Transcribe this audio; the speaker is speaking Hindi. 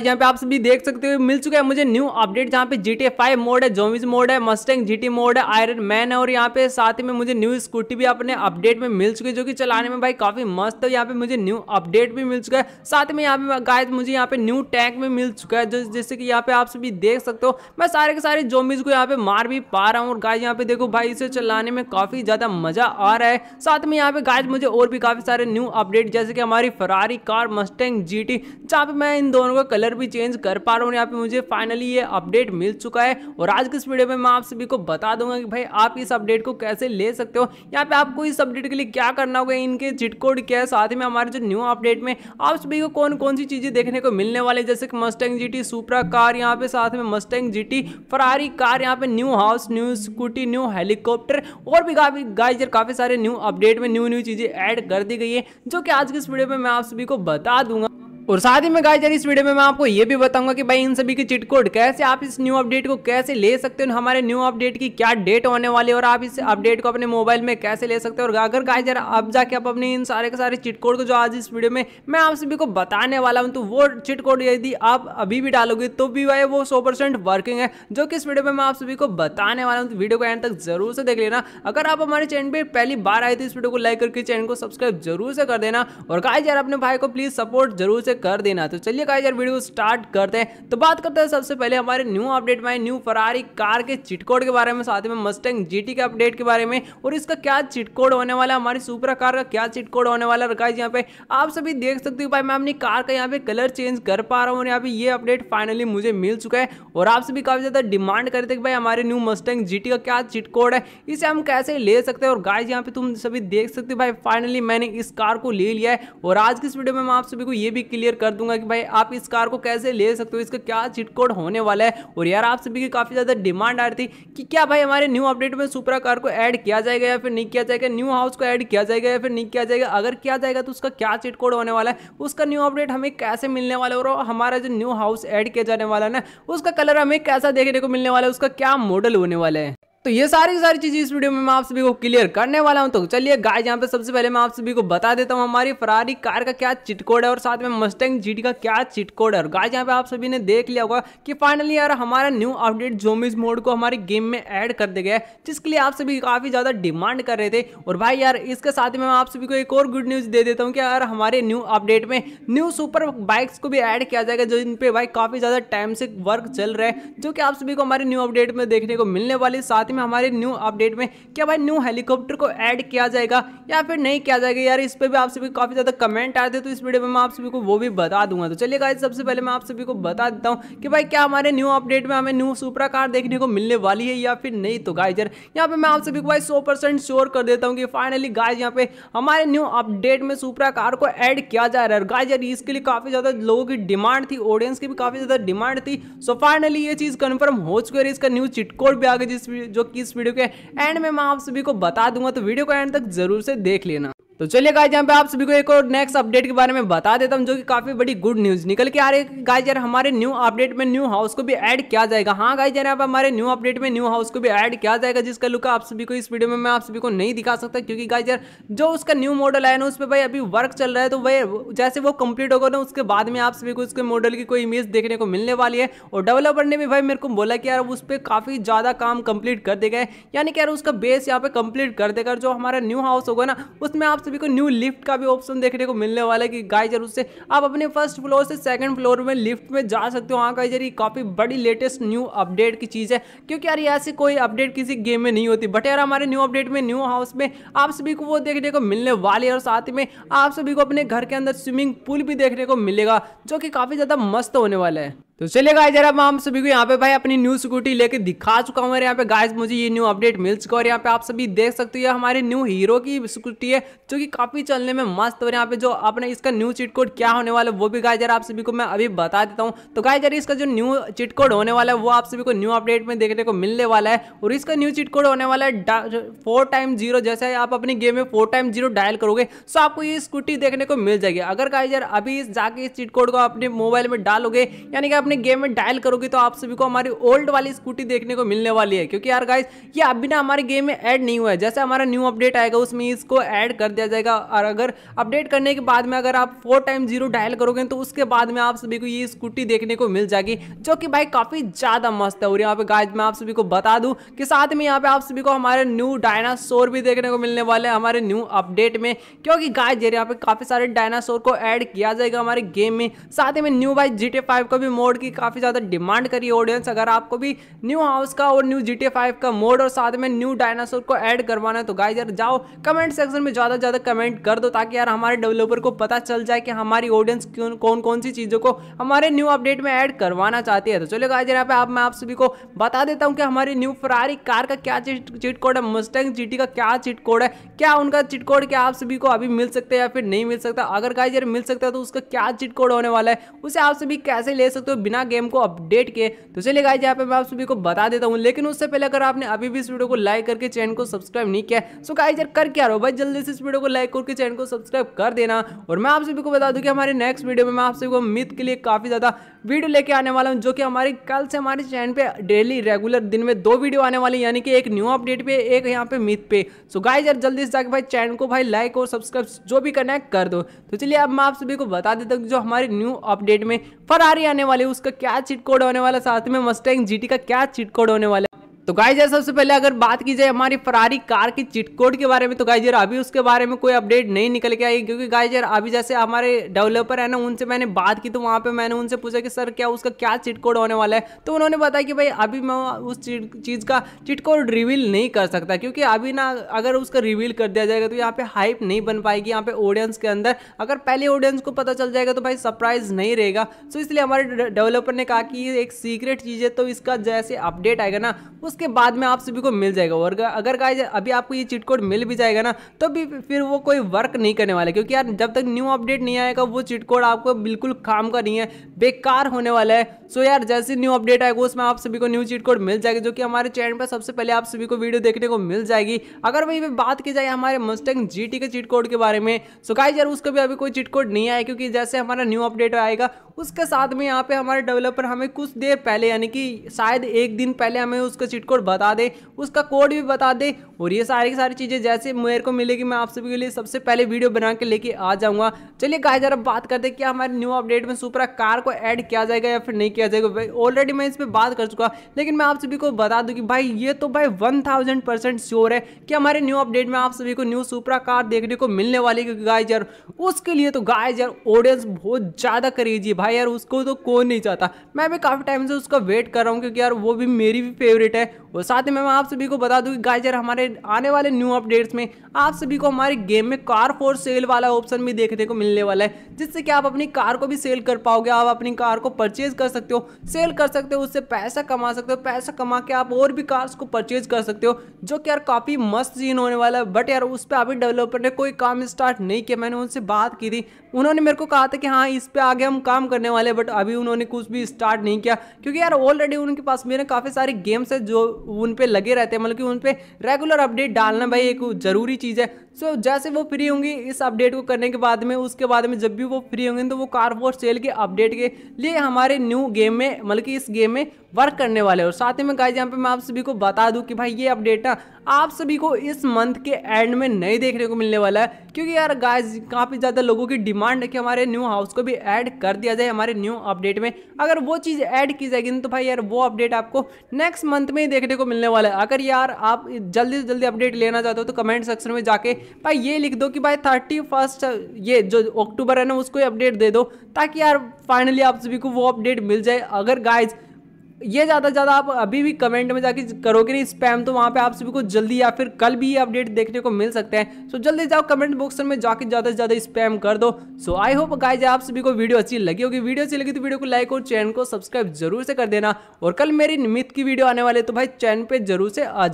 यहाँ पे आप सभी देख सकते हो, मिल चुका है मुझे न्यू अपडेट जहाँ पे जी टी फाइव मोड है जोमिज मोड है मस्टैंग जी मोड है आयरन मैन है और यहाँ पे साथ ही में मुझे न्यू स्कूटी भी अपने अपडेट में मिल चुकी है जो कि चलाने में भाई काफ़ी मस्त है यहाँ पे मुझे न्यू अपडेट भी मिल चुका है। साथ में यहाँ पे गाय मुझे यहाँ पे न्यू टैंक में मिल चुका है, जैसे कि यहाँ पे आप सभी देख सकते हो। मैं सारे के सारे जोमिज को यहाँ पे मार भी पा रहा हूँ और गाय यहाँ पे देखो भाई, इसे चलाने में काफ़ी ज़्यादा मज़ा आ रहा है। साथ में यहाँ पे गाय मुझे और भी काफ़ी सारे न्यू अपडेट जैसे कि हमारी फरारी कार मस्टैंग जीटी जहाँ पे मैं इन दोनों का कलर भी चेंज कर पा रहा हूँ यहाँ पे मुझे फाइनली ये अपडेट मिल चुका है। और आज के इस वीडियो में मैं आप सभी को बता दूँगा कि भाई आप इस अपडेट को कैसे ले सकते हो। यहाँ पे आपको इस अपडेट के लिए क्या करना होगा, इनके चिट कोड क्या है, साथ में हमारे जो न्यू अपडेट में आप सभी को कौन कौन सी चीज़ें देखने को मिलने वाले जैसे कि मस्टैंग जीटी सुपरा कार यहाँ पे, साथ में मस्टैंग जीटी फरारी कार यहाँ पे new house new scooty new helicopter और भी काफ़ी गाइजर काफ़ी सारे न्यू अपडेट में न्यू न्यू चीज़ें ऐड कर दी गई है, जो कि आज के इस वीडियो में मैं आप सभी को बता दूँगा। और साथ ही में गाइस यार इस वीडियो में मैं आपको ये भी बताऊँगा कि भाई इन सभी की चिट कोड कैसे आप इस न्यू अपडेट को कैसे ले सकते हो हमारे न्यू अपडेट की क्या डेट होने वाली है और आप इस अपडेट को अपने मोबाइल में कैसे ले सकते हो। और अगर गाइस यार अब जाके आप अपने इन सारे के सारे चिट कोड को जो आज इस वीडियो में मैं आप सभी को बताने वाला हूँ तो वो चिट कोड यदि आप अभी भी डालोगे तो भी भाई वो सौ वर्किंग है, जो कि इस वीडियो में मैं आप सभी को बताने वाला हूँ। तो वीडियो को एंड तक ज़रूर से देख लेना। अगर आप हमारे चैनल पर पहली बार आए तो इस वीडियो को लाइक करके चैनल को सब्सक्राइब ज़रूर से कर देना। और गाइस यार अपने भाई को प्लीज़ सपोर्ट ज़रूर से कर देना। तो चलिए गाइस यार वीडियो स्टार्ट करते हैं। तो बात करते हैं सबसे पहले हमारे न्यू अपडेट में न्यू फरारी कार के चिटकोड के बारे में, साथ में मस्टैंग जीटी के अपडेट के बारे में। और इसका क्या चिटकोड होने वाला है? हमारी सुपर कार का क्या चिटकोड होने वाला है? गाइस यहाँ पे आप सभी देख सकते हो भाई, मैं अपनी कार का यहाँ पे कलर चेंज कर पा रहा हूँ। और यहाँ पे ये अपडेट फाइनली मुझे मिल चुका है। और आप सभी काफ़ी ज़्यादा डिमांड करते भाई, हमारे न्यू मस्टैंग जीटी का क्या चिटकोड है? इसे हम कैसे ले सकते हैं? और गाइस यहाँ पे तुम सभी देख सकते हो भाई फाइनली मैंने इस कार को ले लिया है। और आज की इस वीडियो में मैं आप सभी को ये भी क्लियर कर दूँगा कि भाई आप इस कार को कैसे ले सकते हो? इसका क्या चिट कोड होने वाला है? और यार, आप सभी की काफ़ी ज़्यादा डिमांड आ रही थी कि क्या भाई हमारे न्यू अपडेट में सुपरा कार को ऐड किया जाएगा या फिर नहीं किया जाएगा? न्यू हाउस को ऐड किया जाएगा या फिर नहीं किया जाएगा? अगर किया जाएगा तो उसका क्या चिट कोड होने वाला है? उसका न्यू अपडेट हमें कैसे मिलने वाला है? और हमारा जो न्यू हाउस ऐड किया जाने वाला है ना, उसका कलर हमें कैसा देखने को मिलने वाला है? उसका क्या मॉडल होने वाला है? तो ये सारी सारी चीज़ें इस वीडियो में मैं आप सभी को क्लियर करने वाला हूँ। तो चलिए गाय यहाँ पे सबसे पहले मैं आप सभी को बता देता हूँ हमारी फरारी कार का क्या चिट कोड है और साथ में मस्टैंग जीटी का क्या चिट कोड है। और गाय यहाँ पे आप सभी ने देख लिया होगा कि फाइनली यार हमारा न्यू अपडेट जोमिज मोड को हमारे गेम में ऐड कर दिया गया है, जिसके लिए आप सभी काफ़ी ज़्यादा डिमांड कर रहे थे। और भाई यार, इसके साथ में मैं आप सभी को एक और गुड न्यूज़ दे देता हूँ कि यार हमारे न्यू अपडेट में न्यू सुपर बाइक्स को भी ऐड किया जाएगा जो इन भाई काफ़ी ज़्यादा टाइम से वर्क चल रहा है, जो कि आप सभी को हमारे न्यू अपडेट में देखने को मिलने वाली साथ में, हमारे न्यू अपडेट में, क्या भाई न्यू हेलीकॉप्टर को ऐड किया जाएगा या फिर नहीं किया जाएगा? यार, इस पर भी आप सभी काफ़ी ज़्यादा कमेंट आते हैं तो इस वीडियो में मैं आप सभी को वो भी बता दूँगा। तो चलिए गाइस सबसे पहले मैं आप सभी को बता देता हूँ कि भाई, क्या हमारे न्यू अपडेट में हमें न्यू सुपरा कार देखने को मिलने वाली है या फिर नहीं? तो गाइजर यहाँ पे मैं आप सभी को भाई सौ परसेंट श्योर कर देता हूँ कि फाइनली गाइज़ यहाँ पे हमारे न्यू अपडेट में सुपरा कार को ऐड किया जा रहा है। गाइज़ यार, इसके लिए काफ़ी ज़्यादा लोगों की डिमांड थी ऑडियंस की भी काफ़ी ज़्यादा डिमांड थी। सो फाइनली ये चीज़ कंफर्म हो चुकी है इसका न्यू चिटकोड भी आ गया, जिस जो कि इस वीडियो के एंड में मैं आप सभी को बता दूँगा तो वीडियो को एंड तक ज़रूर से देख लेना। तो चलिए गाइज़ यहाँ पे आप सभी को एक और नेक्स्ट अपडेट के बारे में बता देता हूँ, जो कि काफ़ी बड़ी गुड न्यूज़ निकल के आ रही है। गाइज़ यार, हमारे न्यू अपडेट में न्यू हाउस को भी ऐड किया जाएगा। हाँ गाइज़ यार आप हमारे न्यू अपडेट में न्यू हाउस को भी ऐड किया जाएगा, जिसका लुक आप सभी को इस वीडियो में, मैं आप सभी को नहीं दिखा सकता, क्योंकि गाइज़ यार, जो उसका न्यू मॉडल आया ना, उस पर भाई अभी वर्क चल रहा है तो भाई, जैसे वो कंप्लीट होगा ना, उसके बाद में आप सभी को उसके मॉडल की कोई इमेज देखने को मिलने वाली है। और डेवलपर ने भी भाई मेरे को बोला कि, यार, उस पर काफ़ी ज़्यादा काम कंप्लीट कर देगा यानी कि, यार, उसका बेस यहाँ पे कंप्लीट कर देगा जो हमारा न्यू हाउस होगा ना, उसमें आप सभी को न्यू लिफ्ट का भी ऑप्शन देखने को मिलने वाला है कि गाइजर उससे आप अपने फ़र्स्ट फ्लोर से सेकंड फ्लोर में लिफ्ट में जा सकते हो। हाँ गाइजर ये काफ़ी बड़ी लेटेस्ट न्यू अपडेट की चीज़ है। क्योंकि यार ऐसी कोई अपडेट किसी गेम में नहीं होती। बट यार हमारे न्यू अपडेट में न्यू हाउस में आप सभी को वो देखने को मिलने वाली और साथ में आप सभी को अपने घर के अंदर स्विमिंग पूल भी देखने को मिलेगा, जो कि काफ़ी ज़्यादा मस्त होने वाला है। तो चलिए गाइस जरा मैं हम सभी को यहाँ पे भाई अपनी न्यू स्कूटी लेके दिखा चुका हूँ। यहाँ पे गाइस मुझे ये न्यू अपडेट मिल चुका है। और यहाँ पे आप सभी देख सकते हो, ये हमारे न्यू हीरो की स्कूटी है, जो कि काफ़ी चलने में मस्त और यहाँ पे जो अपने इसका न्यू चिट कोड क्या होने वाला है, वो भी गाइस आप सभी को मैं अभी बता देता हूँ। तो गाइस जरा इसका जो न्यू चिट कोड होने वाला है, वो आप सभी को न्यू अपडेट में देखने को मिलने वाला है। और इसका न्यू चिट कोड होने वाला है फोर टाइम ज़ीरो जैसे आप अपनी गेम में फोर टाइम ज़ीरो डायल करोगे तो आपको ये स्कूटी देखने को मिल जाएगी। अगर गाइस यार अभी जाके इस चिट कोड को अपने मोबाइल में डालोगे, यानी कि अपने गेम में डायल करोगे तो आप सभी को हमारी ओल्ड वाली स्कूटी देखने को मिलने वाली है। क्योंकि यार गाइस ये अभी ना हमारे गेम में ऐड नहीं हुआ है। जैसे हमारा न्यू अपडेट आएगा, उसमें इसको ऐड कर दिया जाएगा। और अगर अपडेट करने के बाद में अगर आप फोर टाइम ज़ीरो डायल करोगे तो उसके बाद में आप सभी को ये स्कूटी देखने को मिल जाएगी, जो कि भाई काफ़ी ज़्यादा मस्त है। और यहाँ पे गाइज़ मैं आप सभी को बता दूँ कि साथ में यहाँ पे आप सभी को हमारे न्यू डायनासोर भी देखने को मिलने वाले हैं हमारे न्यू अपडेट में। क्योंकि गाइज़ यहाँ पे काफ़ी सारे डायनासोर को ऐड किया जाएगा हमारे गेम में। साथ ही में न्यू भाई जी फाइव का भी मोड की काफ़ी ज़्यादा डिमांड करी ऑडियंस। अगर आपको भी न्यू हाउस का और न्यू जी टी फाइव का मोड और साथ में न्यू डायनासोर को ऐड करवाना है तो गाइज़ यार जाओ कमेंट सेक्शन में ज़्यादा ज़्यादा कमेंट कर दो ताकि यार हमारे डेवलपर को पता चल जाए कि हमारी ऑडियंस कौन कौन सी चीज़ों को हमारे न्यू अपडेट में ऐड करवाना चाहती है। तो चलो गाइज़ यहाँ पे आप मैं आप सभी को बता देता हूँ कि हमारी न्यू फरारी कार का क्या चीट कोड है मस्टैंग जीटी का क्या चीट कोड है, क्या उनका चीट कोड क्या आप सभी को अभी मिल सकते हैं या फिर नहीं मिल सकता। अगर गाइज़ यार मिल सकता है तो उसका क्या चीट कोड होने वाला है, उसे आप सभी कैसे ले सकते हो? बिना गेम को अपडेट किए। तो चलिए गाइज़ यहाँ पे मैं आप सभी को बता देता हूँ, लेकिन उससे पहले अगर आपने अभी भी इस वीडियो को लाइक करके चैनल को सब्सक्राइब नहीं किया सो गाइज़ यार कर क्या रहो भाई? जल्दी से इस वीडियो को लाइक करके चैनल को सब्सक्राइब कर देना। और मैं आप सभी को बता दूँ कि हमारे नेक्स्ट वीडियो में मैं आप सभी को मिथ के लिए काफ़ी ज़्यादा वीडियो लेके आने वाला हूँ, जो कि हमारी कल से हमारे चैनल पे डेली रेगुलर दिन में दो वीडियो आने वाली यानी कि एक न्यू अपडेट पे, एक यहाँ पे मिथ पे। सो गाइज़ यार जल्दी से जाकर भाई चैनल को भाई लाइक और सब्सक्राइब जो भी करना है कर दो। तो चलिए अब मैं आप सभी को बता देता हूँ जो हमारे न्यू अपडेट में फरारी आने वाली उसका क्या चिट कोड होने वाला? साथ में मस्टैंग जीटी का क्या चिट कोड होने वाला? तो गाइज़ सबसे पहले अगर बात की जाए हमारी फरारी कार की चिटकोड के बारे में तो गाइज़ अभी उसके बारे में कोई अपडेट नहीं निकल के आई, क्योंकि गाइज़ अभी जैसे हमारे डेवलपर है ना, उनसे मैंने बात की तो वहाँ पे मैंने उनसे पूछा कि, सर, क्या उसका क्या चिटकोड होने वाला है? तो उन्होंने बताया कि, भाई, अभी मैं उस चीज़ का चिटकोड रिवील नहीं कर सकता, क्योंकि अभी ना अगर उसका रिवील कर दिया जाएगा तो यहाँ पे हाइप नहीं बन पाएगी, यहाँ पे ऑडियंस के अंदर। अगर पहले ऑडियंस को पता चल जाएगा तो भाई सरप्राइज़ नहीं रहेगा। तो इसलिए हमारे डेवलपर ने कहा कि, ये एक सीक्रेट चीज़ है तो इसका जैसे अपडेट आएगा ना उसके बाद में आप सभी को मिल जाएगा। और अगर गाइज़ अभी आपको ये चिट कोड मिल भी जाएगा ना तो भी फिर वो कोई वर्क नहीं करने वाला। क्योंकि यार, जब तक न्यू अपडेट नहीं आएगा, वो चिट कोड आपको बिल्कुल काम का नहीं है, बेकार होने वाला है। सो यार, जैसे न्यू अपडेट आएगा, उसमें आप सभी को न्यू चिट कोड मिल जाएगा, जो कि हमारे चैनल पर सबसे पहले आप सभी को वीडियो देखने को मिल जाएगी। अगर वही बात की जाए हमारे मस्टैंग जी के चिट कोड के बारे में सो गाइज़ यार, उसका भी अभी कोई चिट कोड नहीं आया, क्योंकि जैसे हमारा न्यू अपडेट आएगा उसके साथ में यहाँ पे हमारे डेवलपर हमें कुछ देर पहले, यानी कि शायद एक दिन पहले हमें उसका चिट कोड बता दे, उसका कोड भी बता दे, और ये सारी की सारी चीज़ें जैसे मेरे को मिलेगी, मैं आप सभी के लिए सबसे पहले वीडियो बना के लेके आ जाऊँगा। चलिए गाय जरा बात करते हैं, क्या हमारे न्यू अपडेट में सुपरा कार को ऐड किया जाएगा या फिर नहीं किया जाएगा? भाई ऑलरेडी मैं इस पर बात कर चुका, लेकिन मैं आप सभी को बता दूँ कि भाई, ये तो भाई वन थाउज़ेंड परसेंट श्योर है कि हमारे न्यू अपडेट में आप सभी को न्यू सुपरा कार देखने को मिलने वाली क्योंकि गाय उसके लिए तो गाय ऑडियंस बहुत ज़्यादा करेजी भाई यार उसको तो कौन नहीं चाहता। मैं भी काफ़ी टाइम से उसका वेट कर रहा हूँ क्योंकि यार वो भी मेरी भी फेवरेट है। और साथ ही मैं आप सभी को बता दूँ कि गाइजर हमारे आने वाले न्यू अपडेट्स में आप सभी को हमारे गेम में कार फोर सेल वाला ऑप्शन भी देखने को मिलने वाला है, जिससे कि आप अपनी कार को भी सेल कर पाओगे। आप अपनी कार को परचेज कर सकते हो सेल कर सकते हो, उससे पैसा कमा सकते हो, पैसा कमा के आप और भी कार्स को परचेज कर सकते हो, जो कि यार काफ़ी मस्त सीन होने वाला है। बट यार उस पर अभी डेवलपर ने कोई काम स्टार्ट नहीं किया, मैंने उनसे बात की थी। उन्होंने मेरे को कहा था कि हाँ इस पर आगे हम काम करने वाले बट अभी उन्होंने कुछ भी स्टार्ट नहीं किया। क्योंकि यार ऑलरेडी उनके पास मेरे काफ़ी सारे गेम्स है जो उन पर लगे रहते हैं। मतलब कि उन पर रेगुलर अपडेट डालना भाई एक ज़रूरी चीज़ है। सो so, जैसे वो फ्री होंगी इस अपडेट को करने के बाद में उसके बाद में जब भी वो फ्री होंगे तो वो कार फोर सेल के अपडेट के लिए हमारे न्यू गेम में मतलब कि इस गेम में वर्क करने वाले और साथ ही में गाइज़ यहाँ पे मैं आप सभी को बता दूँ कि भाई ये अपडेट ना आप सभी को इस मंथ के एंड में नहीं देखने को मिलने वाला है। क्योंकि यार गाइज़ काफ़ी ज़्यादा लोगों की डिमांड है कि हमारे न्यू हाउस को भी ऐड कर दिया जाए हमारे न्यू अपडेट में। अगर वो चीज़ ऐड की जाएगी तो भाई यार वो अपडेट आपको नेक्स्ट मंथ में ही देखने को मिलने वाला है। अगर यार आप जल्दी से जल्दी अपडेट लेना चाहते हो तो कमेंट सेक्शन में जाके भाई ये लिख दो कि भाई थर्टी फ़र्स्ट ये जो अक्टूबर है ना उसको अपडेट दे दो ताकि यार फाइनली आप सभी को वो अपडेट मिल जाए। अगर गाइज़ ये ज़्यादा ज़्यादा आप अभी भी कमेंट में जाके करोगे नहीं स्पैम तो वहाँ पे आप सभी को जल्दी या फिर कल भी ये अपडेट देखने को मिल सकते हैं। सो so, जल्दी जाओ कमेंट बॉक्स में जाके ज़्यादा से ज़्यादा स्पैम कर दो। सो आई होप गाइज़ आप सभी को वीडियो अच्छी लगी होगी। वीडियो अच्छी लगी तो वीडियो को लाइक और चैनल को सब्सक्राइब ज़रूर से कर देना। और कल मेरी निमित की वीडियो आने वाले तो भाई चैनल पर ज़रूर से आ